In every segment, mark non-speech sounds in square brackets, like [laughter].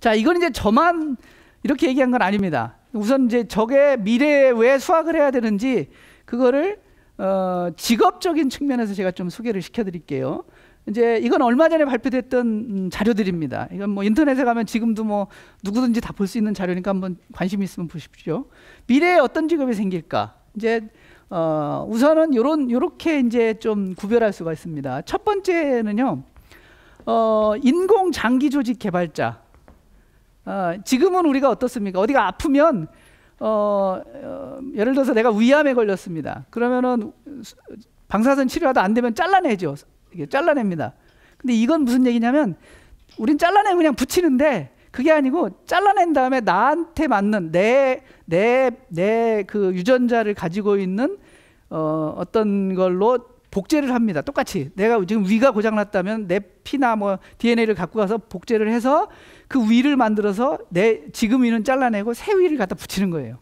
자, 이건 이제 저만 이렇게 얘기한 건 아닙니다. 우선 이제 적의 미래에 왜 수학을 해야 되는지 그거를 어, 직업적인 측면에서 제가 좀 소개를 시켜드릴게요. 이제 이건 얼마 전에 발표됐던 음, 자료들입니다. 이건 뭐 인터넷에 가면 지금도 뭐 누구든지 다 볼 수 있는 자료니까 한번 관심 있으면 보십시오. 미래에 어떤 직업이 생길까? 이제 어, 우선은 요런 요렇게 이제 좀 구별할 수가 있습니다. 첫 번째는요. 어, 인공 장기 조직 개발자. 어, 지금은 우리가 어떻습니까? 어디가 아프면 어, 어, 예를 들어서 내가 위암에 걸렸습니다. 그러면은 방사선 치료하다 안 되면 잘라내죠. 이게 잘라냅니다. 근데 이건 무슨 얘기냐면 우린 잘라내고 그냥 붙이는데 그게 아니고 잘라낸 다음에 나한테 맞는 내 내 내 그 유전자를 가지고 있는 어, 어떤 걸로 복제를 합니다. 똑같이 내가 지금 위가 고장났다면 내 피나 뭐 DNA를 갖고 가서 복제를 해서 그 위를 만들어서 내 지금 위는 잘라내고 새 위를 갖다 붙이는 거예요.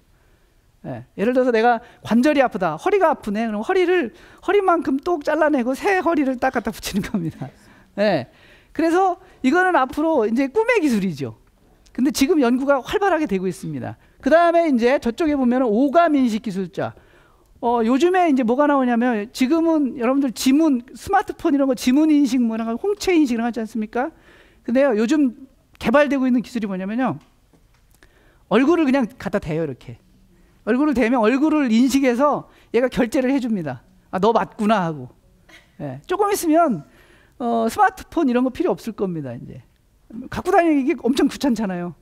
예. 예를 들어서 내가 관절이 아프다, 허리가 아프네. 그럼 허리를 허리만큼 똑 잘라내고 새 허리를 딱 갖다 붙이는 겁니다. 예. 그래서 이거는 앞으로 이제 꿈의 기술이죠. 근데 지금 연구가 활발하게 되고 있습니다. 그 다음에 이제 저쪽에 보면 오감 인식 기술자. 어, 요즘에 이제 뭐가 나오냐면 지금은 여러분들 지문, 스마트폰 이런 거 지문 인식 뭐 이런 거 홍채 인식 이런 거 하지 않습니까? 근데요, 요즘 개발되고 있는 기술이 뭐냐면요. 얼굴을 그냥 갖다 대요, 이렇게. 얼굴을 대면 얼굴을 인식해서 얘가 결제를 해줍니다. 아, 너 맞구나 하고. 예, 조금 있으면 어, 스마트폰 이런 거 필요 없을 겁니다, 이제. 갖고 다니기 엄청 귀찮잖아요.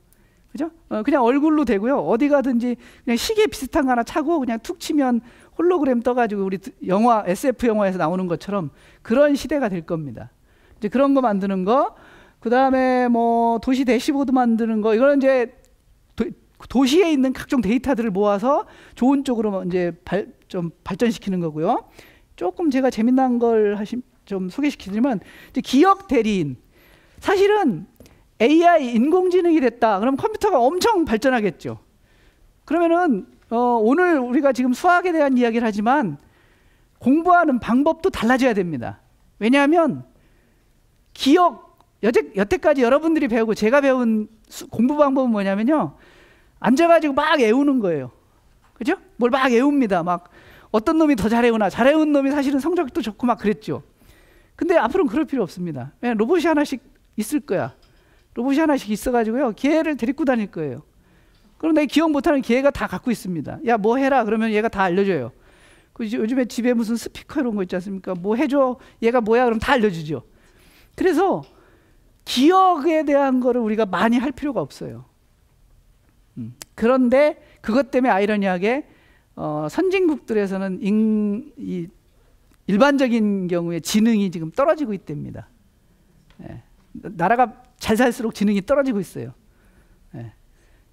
그죠? 어, 그냥 얼굴로 되고요. 어디 가든지 그냥 시계 비슷한 거 하나 차고 그냥 툭 치면 홀로그램 떠가지고 우리 영화 SF 영화에서 나오는 것처럼 그런 시대가 될 겁니다. 이제 그런 거 만드는 거, 그 다음에 뭐 도시 대시보드 만드는 거, 이거는 이제 도, 시에 있는 각종 데이터들을 모아서 좋은 쪽으로 이제 발, 좀 발전시키는 거고요. 조금 제가 재미난 걸 하심 좀 소개시키지만 기억 대리인 사실은 AI 인공지능이 됐다. 그럼 컴퓨터가 엄청 발전하겠죠. 그러면은 어, 오늘 우리가 지금 수학에 대한 이야기를 하지만 공부하는 방법도 달라져야 됩니다. 왜냐하면 기억 여태, 여태까지 여러분들이 배우고 제가 배운 수, 공부 방법은 뭐냐면요. 앉아가지고 막 애우는 거예요. 그죠? 뭘 막 애웁니다. 막 어떤 놈이 더 잘해오나 잘 애운 놈이 사실은 성적도 좋고 막 그랬죠. 근데 앞으로는 그럴 필요 없습니다. 로봇이 하나씩 있을 거야. 로봇이 하나씩 있어가지고요. 개를 데리고 다닐 거예요. 그럼 내 기억 못하는 개가 다 갖고 있습니다. 야, 뭐 해라. 그러면 얘가 다 알려줘요. 그 요즘에 집에 무슨 스피커 이런 거 있지 않습니까? 뭐 해줘. 얘가 뭐야. 그럼 다 알려주죠. 그래서 기억에 대한 거를 우리가 많이 할 필요가 없어요. 음. 그런데 그것 때문에 아이러니하게 어, 선진국들에서는 인, 이, 일반적인 경우에 지능이 지금 떨어지고 있답니다. 예. 나라가 잘 살수록 지능이 떨어지고 있어요. 예.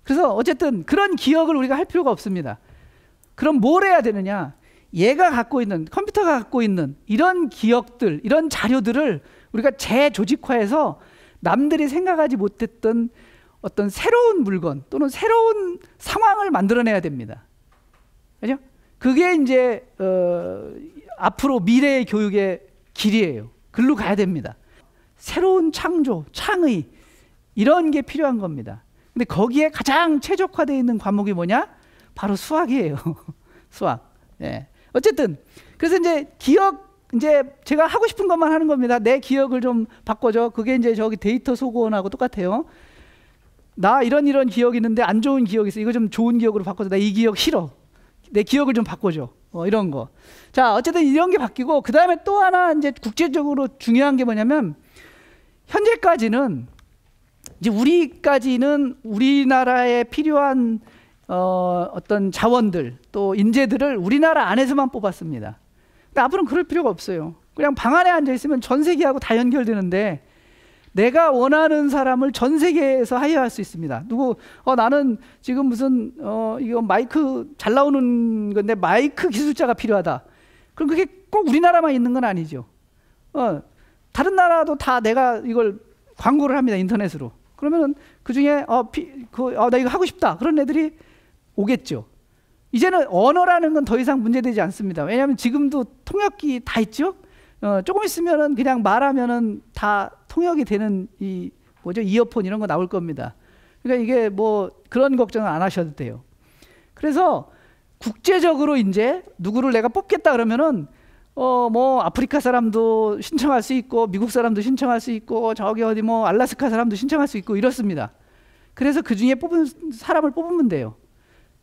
그래서 어쨌든 그런 기억을 우리가 할 필요가 없습니다. 그럼 뭘 해야 되느냐? 얘가 갖고 있는 컴퓨터가 갖고 있는 이런 기억들, 이런 자료들을 우리가 재조직화해서 남들이 생각하지 못했던 어떤 새로운 물건 또는 새로운 상황을 만들어내야 됩니다. 그죠? 그게 이제 어, 앞으로 미래의 교육의 길이에요. 글로 가야 됩니다. 새로운 창조, 창의 이런 게 필요한 겁니다. 근데 거기에 가장 최적화되어 있는 과목이 뭐냐? 바로 수학이에요. [laughs] 수학. 예. 어쨌든 그래서 이제 기억 이제 제가 하고 싶은 것만 하는 겁니다. 내 기억을 좀 바꿔줘. 그게 이제 저기 데이터 소고원하고 똑같아요. 나 이런 이런 기억이 있는데 안 좋은 기억이 있어. 이거 좀 좋은 기억으로 바꿔줘. 나 이 기억 싫어. 내 기억을 좀 바꿔줘. 어, 이런 거. 자, 어쨌든 이런 게 바뀌고 그 다음에 또 하나 이제 국제적으로 중요한 게 뭐냐면 현재까지는 이제 우리까지는 우리나라에 필요한 어, 어떤 자원들 또 인재들을 우리나라 안에서만 뽑았습니다. 근데 앞으로는 그럴 필요가 없어요. 그냥 방 안에 앉아 있으면 전 세계하고 다 연결되는데 내가 원하는 사람을 전 세계에서 하야할 수 있습니다. 누구 어 나는 지금 무슨 어 이거 마이크 잘 나오는 건데 마이크 기술자가 필요하다. 그럼 그게 꼭 우리나라만 있는 건 아니죠. 어 다른 나라도 다 내가 이걸 광고를 합니다 인터넷으로. 그러면은 그 중에 어그나 어, 이거 하고 싶다 그런 애들이 오겠죠. 이제는 언어라는 건 더 이상 문제되지 않습니다. 왜냐하면 지금도 통역기 다 있죠. 어, 조금 있으면은 그냥 말하면은 다 통역이 되는 이 뭐죠 이어폰 이런 거 나올 겁니다. 그러니까 이게 뭐 그런 걱정은 안 하셔도 돼요. 그래서 국제적으로 이제 누구를 내가 뽑겠다 그러면은 어 뭐 아프리카 사람도 신청할 수 있고 미국 사람도 신청할 수 있고 저기 어디 뭐 알라스카 사람도 신청할 수 있고 이렇습니다. 그래서 그 중에 뽑은 사람을 뽑으면 돼요.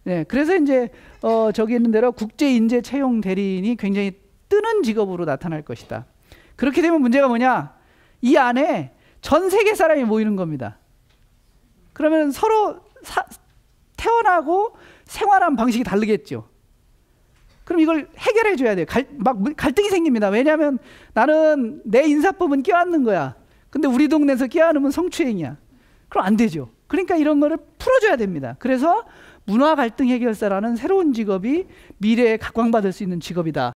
네, 그래서 이제 어 저기 있는 대로 국제 인재 채용 대리인이 굉장히 뜨는 직업으로 나타날 것이다. 그렇게 되면 문제가 뭐냐? 이 안에 전 세계 사람이 모이는 겁니다. 그러면 서로 사, 태어나고 생활하는 방식이 다르겠죠. 그럼 이걸 해결해 줘야 돼요. 갈, 막 갈등이 생깁니다. 왜냐하면 나는 내 인사법은 껴안는 거야. 근데 우리 동네에서 껴안으면 성추행이야. 그럼 안 되죠. 그러니까 이런 거를 풀어줘야 됩니다. 그래서 문화 갈등 해결사라는 새로운 직업이 미래에 각광받을 수 있는 직업이다.